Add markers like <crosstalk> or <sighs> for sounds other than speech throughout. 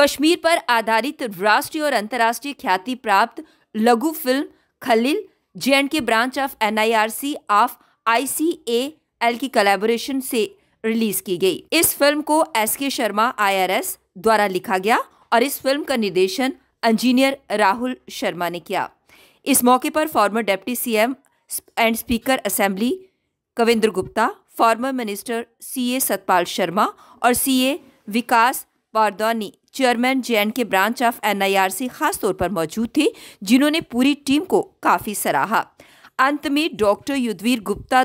कश्मीर पर आधारित राष्ट्रीय और अंतर्राष्ट्रीय ख्याति प्राप्त लघु film Khalil, J K branch of NIRC of ICAL की कलेबोरेशन से रिलीज़ की गई। इस फ़िल्म को एस के शर्मा आईआरएस द्वारा लिखा गया और इस फ़िल्म का निर्देशन इंजीनियर राहुल शर्मा ने किया। इस मौके पर former deputy CM and speaker assembly Kavindra Gupta former minister CA Satpal Sharma और CA Vikas वारदौनी chairman J K branch of NIRC खास तौर पर मौजूद थे जिन्होंने पूरी टीम को काफ़ी सराहा। अंत में doctor Yudhvir Gupta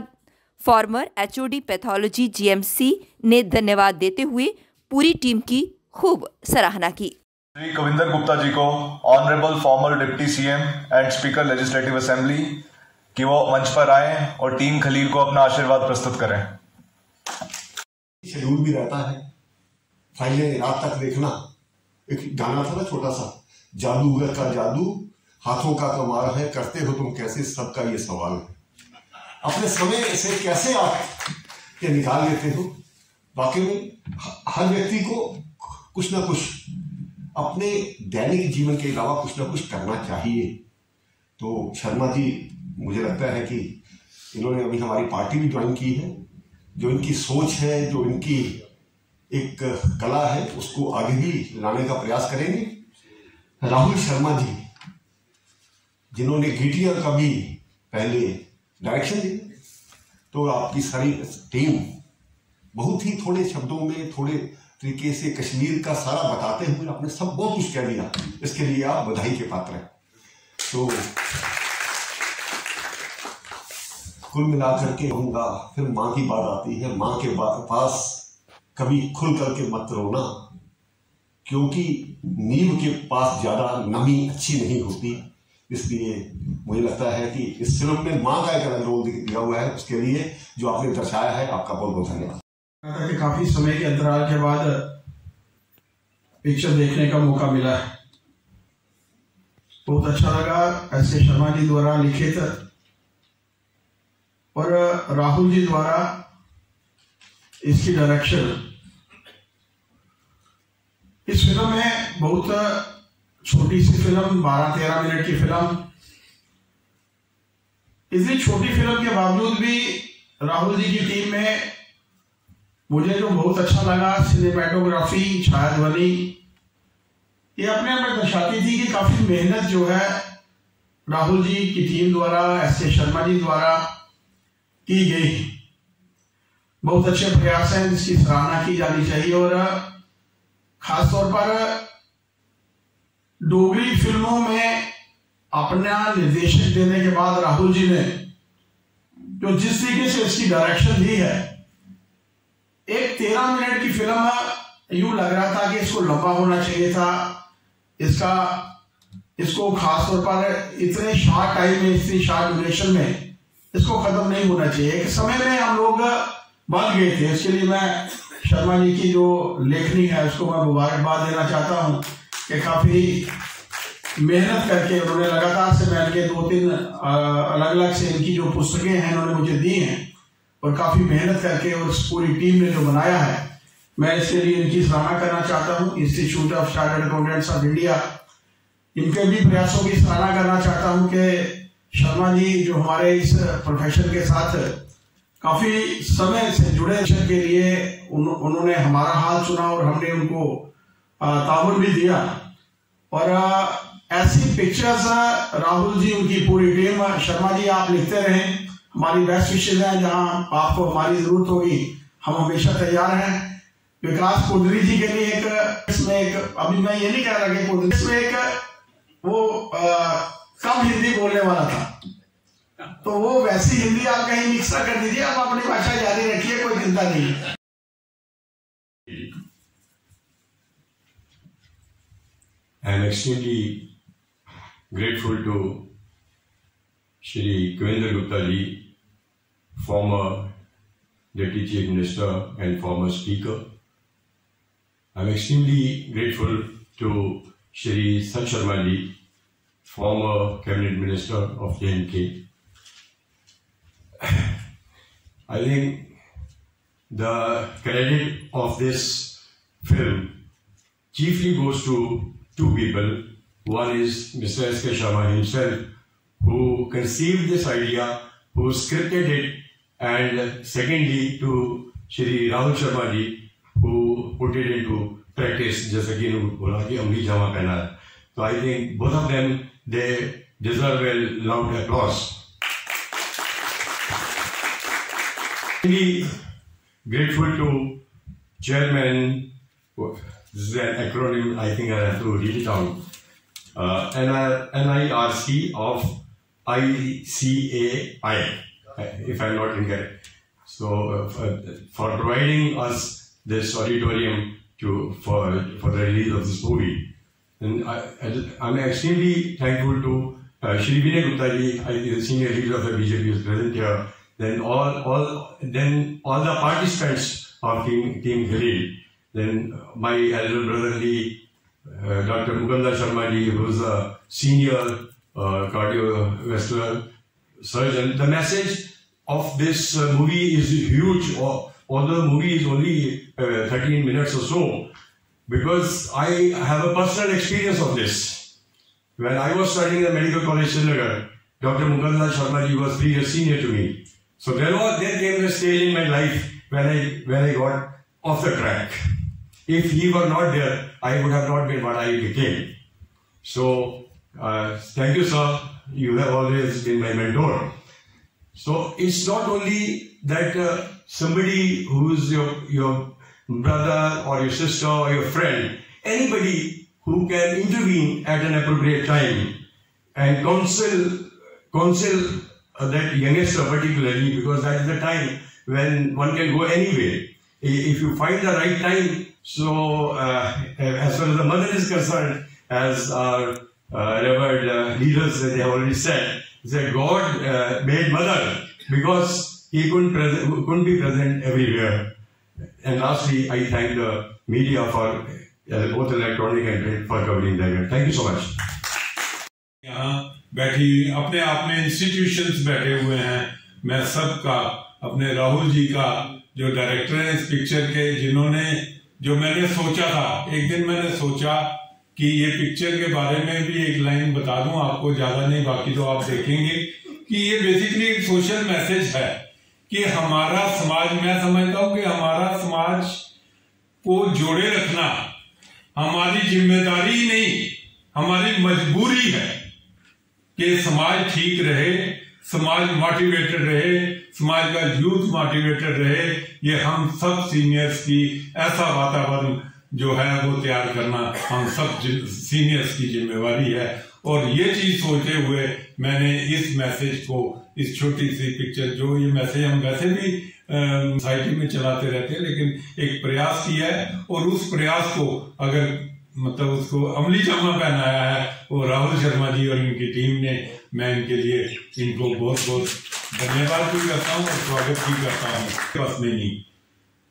former HOD pathology GMC ने धन्यवाद देते हुए पूरी टीम की खूब सराहना की। श्री कविंदर गुप्ता जी को honourable former deputy CM and speaker legislative assembly कि वो मंच पर आए और टीम खलील को अपना आशीर्वाद प्रस्तुत करें। शेड्यूल भी रहता है। फाइलें रात तक देखना। एक गाना था ना छोटा सा जादूगर का जादू, हाथों का कमाल है, करते हो तुम कैसे, सबका ये सवाल है। अपने समय से कैसे आप के निकाल लेते हो? वाकई में हर व्यक्ति को कुछ ना कुछ, अपने दैनिक जीवन के अलावा कुछ ना कुछ करना चाहिए। तो शर्मा जी, मुझे लगता है कि इन्होंने अभी हमारी पार्टी भी ज्वाइन की है। जो इनकी सोच है, जो इनकी एक कला है, उसको आगे भी लाने का प्रयास करेंगे। राहुल शर्मा जी, जिन्होंने गेटियर का भी पहले डायरेक्शन दी तो आपकी सारी टीम बहुत ही थोड़े शब्दों में, थोड़े तरीके से कश्मीर का सारा बताते हुए आपने सब बहुत कुछ कह दिया। इसके लिए आप बधाई के पात्र हैं। तो कुल मिलाकर के कहूँगा, फिर माँ की बात आती है, माँ के पास कभी खुल करके मत रोना, क्योंकि नींव के पास ज़्यादा नमी अच्छी नहीं होती। इसलिए मुझे लगता है कि इस फ़िल्म में माँ का एक अलग रोल दिया हुआ है उसके लिए, जो आपने दर्शाया है, आपका बहुत बहुत धन्यवाद। काफ़ी समय के अंतराल के बाद पिक्चर देखने का मौका मिला है। बहुत अच्छा लगा ऐसे शर्मा जी द्वारा लिखित, और राहुल जी द्वारा इसकी डायरेक्शन इस फ़िल्म में बहुत छोटी सी फ़िल्म बारह तेरह मिनट की फ़िल्म। इतनी छोटी फ़िल्म के बावजूद भी राहुल जी की टीम में मुझे जो बहुत अच्छा लगा सिनेमाटोग्राफी छायाध्वनि, ये अपने आप में दर्शाती थी कि काफ़ी मेहनत जो है राहुल जी की टीम द्वारा, एस के शर्मा जी द्वारा की गई। बहुत अच्छे प्रयास हैं जिसकी सराहना की जानी चाहिए और खासतौर पर डोगरी फ़िल्मों में अपना निर्देशन देने के बाद राहुल जी ने जो जिस तरीके से इसकी डायरेक्शन दी है, एक तेरह मिनट की फ़िल्म यूँ लग रहा था कि इसको लंबा होना चाहिए था। इसका, इसको खासतौर पर इतने शार्ट टाइम में, इतनी शार्ट ड्यूरेशन में इसको खत्म नहीं होना चाहिए। एक समय में हम लोग बन गए थे, इसके लिए मैं शर्मा जी की जो लेखनी है, उसको मैं मुबारकबाद देना चाहता हूँ कि काफ़ी मेहनत करके उन्होंने लगातार से बैठ के दो तीन अलग अलग से इनकी जो पुस्तकें हैं उन्होंने मुझे दी हैं और काफ़ी मेहनत करके और पूरी टीम ने जो बनाया है, मैं इसके लिए इनकी सराहना करना चाहता हूँ। Institute of Chartered Accountants of India इनके भी प्रयासों की सराहना करना चाहता हूँ कि शर्मा जी जो हमारे इस प्रोफेशन के साथ काफ़ी समय से जुड़े के लिए उन, उन्होंने हमारा हाल सुना और हमने उनको ताउन भी दिया। और ऐसी पिक्चर्स राहुल जी उनकी पूरी टीम शर्मा जी आप लिखते रहे। हमारी बेस्ट विशेष है जहाँ आपको हमारी ज़रूरत होगी। हम हमेशा तैयार हैं। विकास कुंडली जी के लिए एक इसमें एक अभी मैं ये नहीं कह रहा कि कुंडली इसमें एक वो आ, कम हिंदी बोलने वाला था। तो वो वैसी हिंदी आप कहीं मिक्स ना कर दीजिए, आप अपनी भाषा जारी रखिए, कोई चिंता नहीं। I am extremely grateful to Shri Kavindra Gupta ji former deputy chief minister and former speaker I am extremely grateful to Shri sun Sharma ji former cabinet minister of J and K <sighs> I think the credit of this film chiefly goes to two people. One is Mr. S.K. Sharma himself, who conceived this idea, who scripted it, and secondly to Shri Rahul Sharma ji, who put it into practice, जैसा कि इन्होंने बोला कि अमली जामा पहना है. So I think both of them, they deserve a loud applause. Really grateful to Chairman, this is an acronym, I think I have to read it out, uh, NIRC of ICAI, if I'm not incorrect. So uh, for, for providing us this auditorium to for for the release of this movie. And I, am extremely thankful to uh, Shri Vinay Gupta ji, the senior leader of the BJP is present here. Then all, all, then all the participants of Team, team Khalil. Then my elder brother uh, Dr. Mukanda Sharma ji, who is a senior uh, cardiovascular surgeon. The message of this uh, movie is huge. Although the movie is only uh, 13 minutes or so, because I have a personal experience of this. When I was studying at Medical College Srinagar, Dr. Mukanda Sharma ji was three years senior to me. So there was there came a stage in my life when I when I got off the track. If he were not there, I would have not been what I became. So uh, thank you, sir. You have always been my mentor. So it's not only that uh, somebody who's your your brother or your sister or your friend, anybody who can intervene at an appropriate time and counsel, counsel uh, that youngster particularly because that is the time when one can go anywhere. If you find the right time, so uh, as far as the mother is concerned, as our uh, revered uh, leaders they have already said, that God uh, made mother because he couldn't, couldn't be present everywhere. And lastly, I thank the media for uh, both electronic and print for covering the event. Thank you so much. बैठी अपने आप में institutions बैठे हुए हैं। मैं सबका, अपने राहुल जी का, जो डायरेक्टर है इस पिक्चर के, जिन्होंने, जो मैंने सोचा था, एक दिन मैंने सोचा कि ये पिक्चर के बारे में भी एक लाइन बता दूँ, आपको ज़्यादा नहीं, बाकी तो आप देखेंगे कि ये बेसिकली एक सोशल मैसेज है कि हमारा समाज, मैं समझता हूँ कि हमारा समाज को जोड़े रखना हमारी ज़िम्मेदारी नहीं, हमारी मजबूरी है। कि समाज ठीक रहे, समाज मोटिवेटेड रहे, समाज का यूथ मोटिवेटेड रहे, ये हम सब सीनियर्स की ऐसा वातावरण जो है वो तैयार करना हम सब सीनियर्स की जिम्मेवारी है। और ये चीज़ सोचते हुए मैंने इस मैसेज को, इस छोटी सी पिक्चर जो ये मैसेज हम वैसे भी सोसाइटी में चलाते रहते हैं, लेकिन एक प्रयास किया है। और उस प्रयास को अगर मतलब उसको अमली जामा पहनाया है, वो राहुल शर्मा जी और इनकी टीम ने। मैं इनके लिए इनको बहुत बहुत धन्यवाद भी करता हूँ और स्वागत भी करता हूँ। बस में नहीं।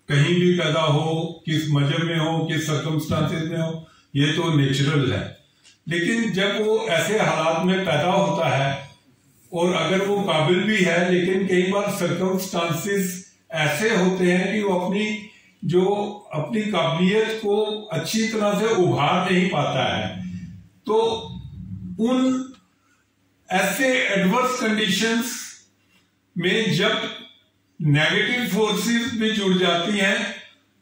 कहीं भी पैदा हो, किस मज़हब में हो, किस सर्कमस्टांसेस में हो, ये तो नेचुरल है। लेकिन जब वो ऐसे हालात में पैदा होता है, और अगर वो काबिल भी है, लेकिन कई बार सर्कमस्टांसेस ऐसे होते हैं कि वो अपनी जो अपनी काबिलियत को अच्छी तरह से उभार नहीं पाता है। तो उन ऐसे एडवर्स कंडीशंस में जब नेगेटिव फोर्सेस भी जुड़ जाती हैं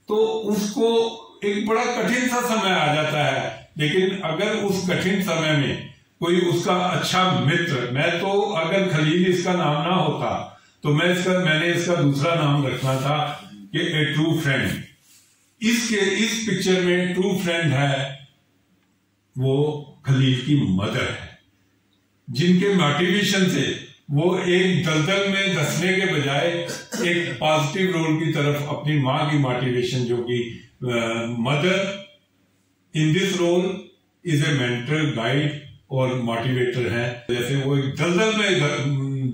तो उसको एक बड़ा कठिन सा समय आ जाता है। लेकिन अगर उस कठिन समय में कोई उसका अच्छा मित्र, मैं तो अगर खलील इसका नाम ना होता तो मैं इसका, मैंने इसका दूसरा नाम रखना था कि ए ट्रू फ्रेंड इसके, इस पिक्चर में ट्रू फ्रेंड है, वो खलील की मदर है। जिनके मोटिवेशन से वो एक दलदल में धसने के बजाय एक पॉजिटिव रोल की तरफ़ अपनी माँ की मोटिवेशन जो कि mother in this role is a mental guide और मोटिवेटर है। जैसे वो एक दलदल में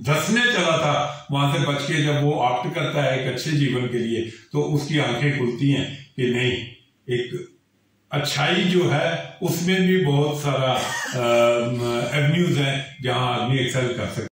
धसने चला था, वहाँ से बच के जब वो ऑप्ट करता है एक अच्छे जीवन के लिए तो उसकी आँखें खुलती हैं कि नहीं, एक अच्छाई जो है, उसमें भी बहुत सारा एवन्यूज है जहाँ आदमी एक्सेल कर सकता